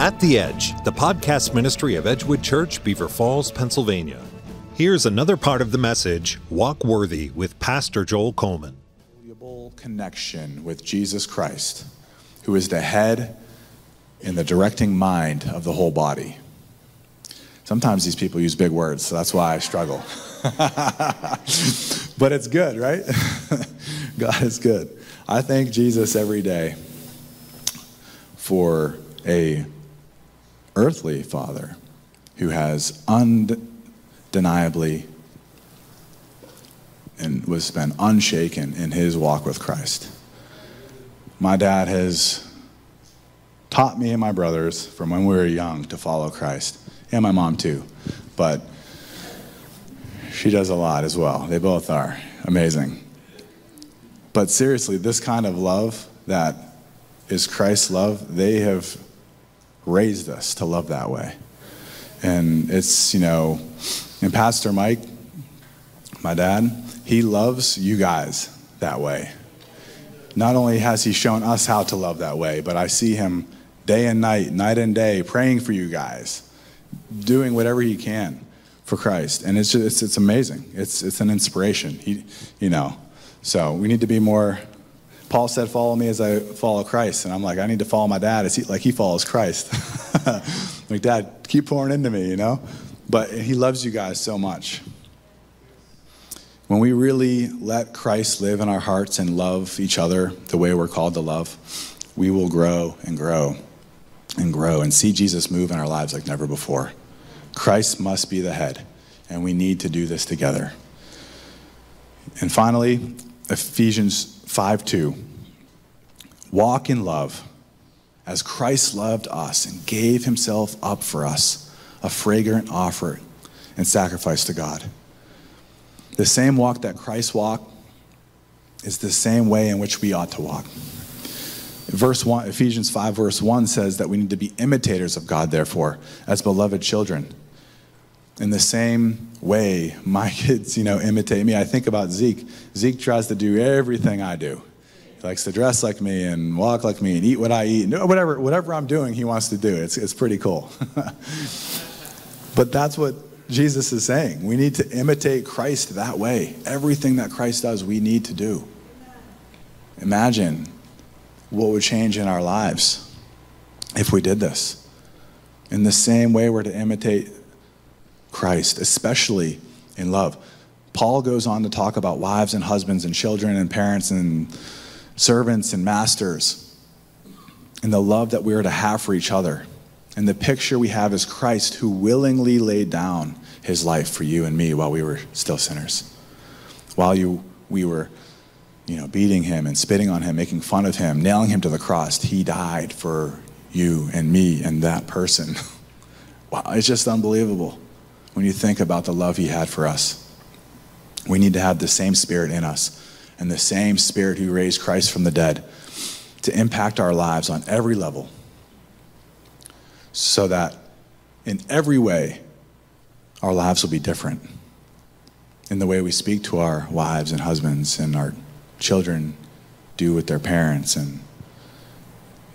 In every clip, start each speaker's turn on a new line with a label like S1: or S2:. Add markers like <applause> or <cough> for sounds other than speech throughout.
S1: At the Edge, the podcast ministry of Edgewood Church, Beaver Falls, Pennsylvania. Here's another part of the message Walk Worthy with Pastor Joel Coleman.
S2: Connection with Jesus Christ, who is the head and the directing mind of the whole body. Sometimes these people use big words, so that's why I struggle. <laughs> but it's good, right? <laughs> God is good. I thank Jesus every day for a earthly father who has undeniably and was been unshaken in his walk with Christ. My dad has taught me and my brothers from when we were young to follow Christ, and my mom too. But she does a lot as well. They both are amazing. But seriously, this kind of love that is Christ's love, they have raised us to love that way. And it's, you know, and Pastor Mike, my dad, he loves you guys that way. Not only has he shown us how to love that way, but I see him day and night, night and day, praying for you guys, doing whatever he can for Christ. And it's just, it's, it's amazing. It's, it's an inspiration. He, you know, so we need to be more Paul said, Follow me as I follow Christ. And I'm like, I need to follow my dad as he, like he follows Christ. <laughs> like, Dad, keep pouring into me, you know? But he loves you guys so much. When we really let Christ live in our hearts and love each other the way we're called to love, we will grow and grow and grow and see Jesus move in our lives like never before. Christ must be the head, and we need to do this together. And finally, Ephesians 5 2. Walk in love as Christ loved us and gave himself up for us, a fragrant offer and sacrifice to God. The same walk that Christ walked is the same way in which we ought to walk. Verse 1, Ephesians 5, verse 1 says that we need to be imitators of God, therefore, as beloved children. In the same way, my <laughs> kids, you know, imitate me. I think about Zeke. Zeke tries to do everything I do. He likes to dress like me and walk like me and eat what I eat. Whatever, whatever I'm doing, he wants to do. It's, it's pretty cool. <laughs> but that's what Jesus is saying. We need to imitate Christ that way. Everything that Christ does, we need to do. Imagine what would change in our lives if we did this. In the same way, we're to imitate Christ, especially in love. Paul goes on to talk about wives and husbands and children and parents and servants and masters and the love that we are to have for each other. And the picture we have is Christ who willingly laid down his life for you and me while we were still sinners. While you, we were you know, beating him and spitting on him, making fun of him, nailing him to the cross, he died for you and me and that person. <laughs> wow, it's just unbelievable when you think about the love he had for us. We need to have the same spirit in us and the same spirit who raised Christ from the dead to impact our lives on every level so that in every way our lives will be different. In the way we speak to our wives and husbands and our children do with their parents and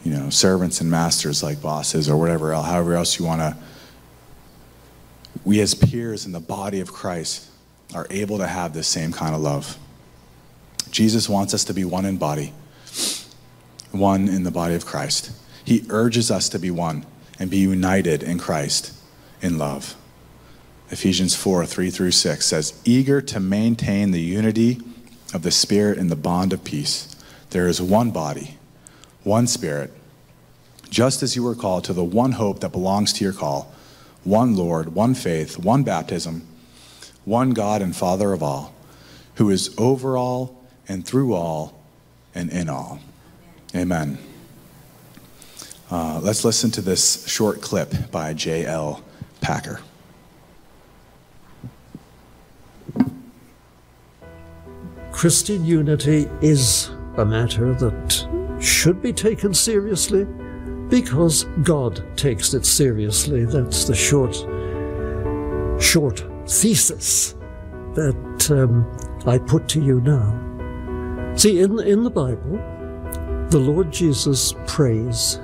S2: you know servants and masters like bosses or whatever else, however else you want to we as peers in the body of Christ are able to have this same kind of love. Jesus wants us to be one in body, one in the body of Christ. He urges us to be one and be united in Christ in love. Ephesians 4 3 through 6 says, eager to maintain the unity of the Spirit in the bond of peace. There is one body, one Spirit, just as you were called to the one hope that belongs to your call one Lord, one faith, one baptism, one God and Father of all, who is over all and through all and in all. Amen. Uh, let's listen to this short clip by J.L. Packer.
S3: Christian unity is a matter that should be taken seriously because God takes it seriously. That's the short, short thesis that um, I put to you now. See, in, in the Bible, the Lord Jesus prays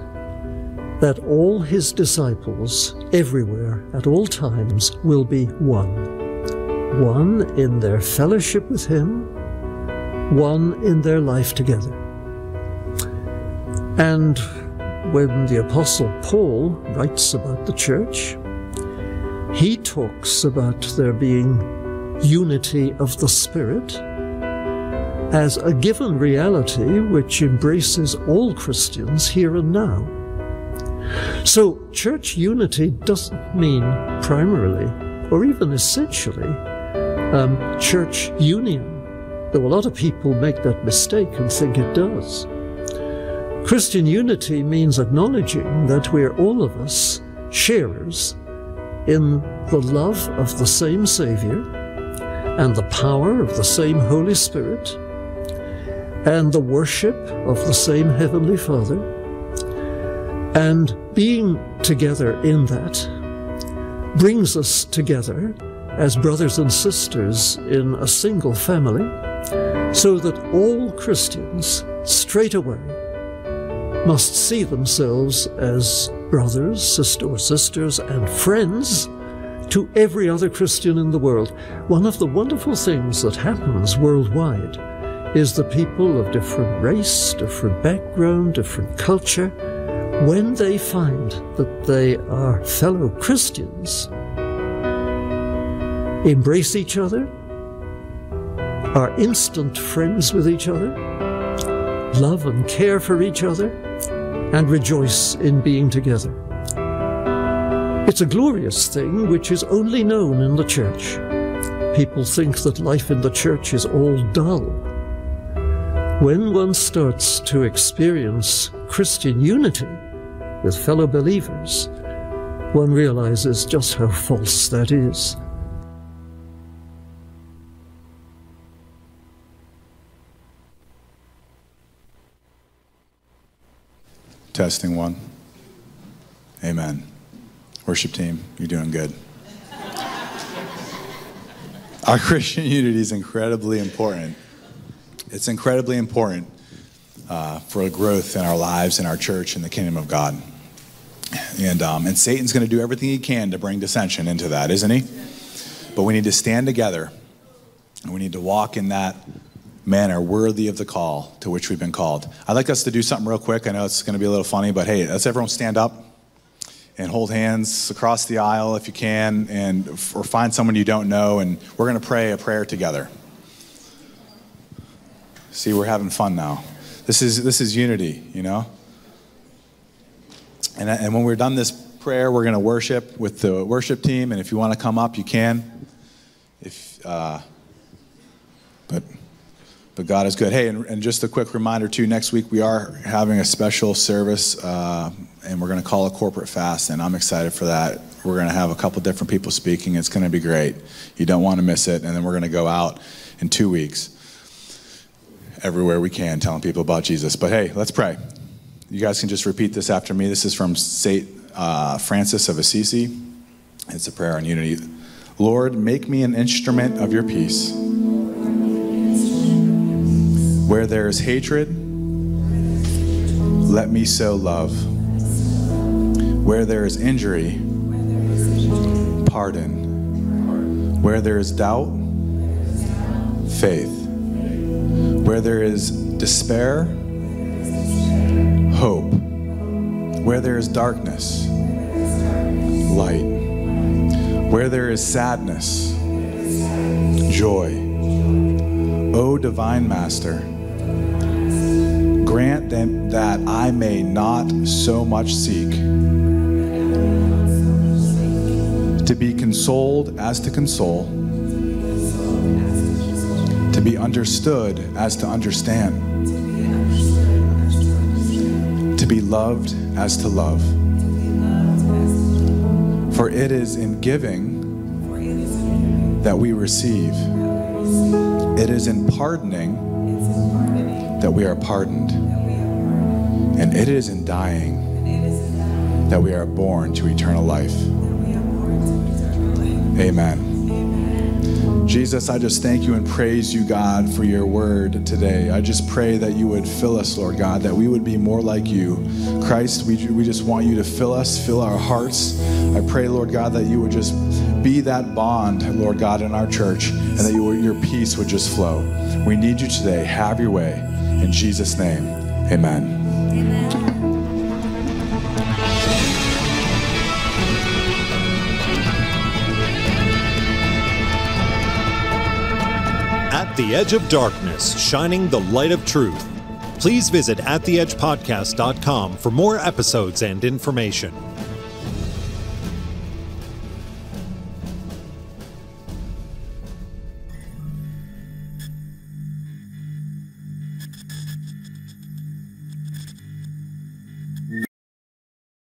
S3: that all his disciples everywhere at all times will be one. One in their fellowship with him, one in their life together. And when the Apostle Paul writes about the church, he talks about there being unity of the Spirit as a given reality which embraces all Christians here and now. So, church unity doesn't mean primarily, or even essentially, um, church union, though a lot of people make that mistake and think it does. Christian unity means acknowledging that we're all of us sharers in the love of the same Savior and the power of the same Holy Spirit and the worship of the same Heavenly Father. And being together in that brings us together as brothers and sisters in a single family so that all Christians straight away must see themselves as brothers, sister or sisters, and friends to every other Christian in the world. One of the wonderful things that happens worldwide is the people of different race, different background, different culture, when they find that they are fellow Christians, embrace each other, are instant friends with each other, love and care for each other, and rejoice in being together. It's a glorious thing which is only known in the church. People think that life in the church is all dull. When one starts to experience Christian unity with fellow believers, one realizes just how false that is.
S2: Testing one. Amen. Worship team, you're doing good. Our <laughs> Christian unity is incredibly important. It's incredibly important uh, for growth in our lives, in our church, in the kingdom of God. And, um, and Satan's going to do everything he can to bring dissension into that, isn't he? But we need to stand together and we need to walk in that manner worthy of the call to which we've been called. I'd like us to do something real quick. I know it's going to be a little funny, but hey, let's everyone stand up and hold hands across the aisle if you can, and or find someone you don't know, and we're going to pray a prayer together. See, we're having fun now. This is this is unity, you know. And and when we're done this prayer, we're going to worship with the worship team, and if you want to come up, you can. If uh, but but God is good. Hey, and, and, just a quick reminder too. Next week we are having a special service, uh, and we're going to call a corporate fast, and I'm excited for that. We're going to have a couple different people speaking. It's going to be great. You don't want to miss it. And then we're going to go out in two weeks, everywhere we can, telling people about Jesus. But hey, let's pray. You guys can just repeat this after me. This is from Saint uh, Francis of Assisi. It's a prayer on unity. Lord, make me an instrument of your peace. Where there is hatred, let me sow love. Where there is injury, pardon. Where there is doubt, faith. Where there is despair, hope. Where there is darkness, light. Where there is sadness, joy. O divine Master, grant them that I may not so much seek to be consoled as to console, to be understood as to understand, to be loved as to love. For it is in giving that we receive, it is in pardoning that we are pardoned. And it is in dying that we are born to eternal life. Amen. Jesus, I just thank you and praise you, God, for your word today. I just pray that you would fill us, Lord God, that we would be more like you. Christ, we, we just want you to fill us, fill our hearts. I pray, Lord God, that you would just be that bond, Lord God, in our church, and that you, your peace would just flow. We need you today. Have your way. In Jesus' name, amen.
S1: At the Edge of Darkness, shining the light of truth. Please visit attheedgepodcast.com for more episodes and information.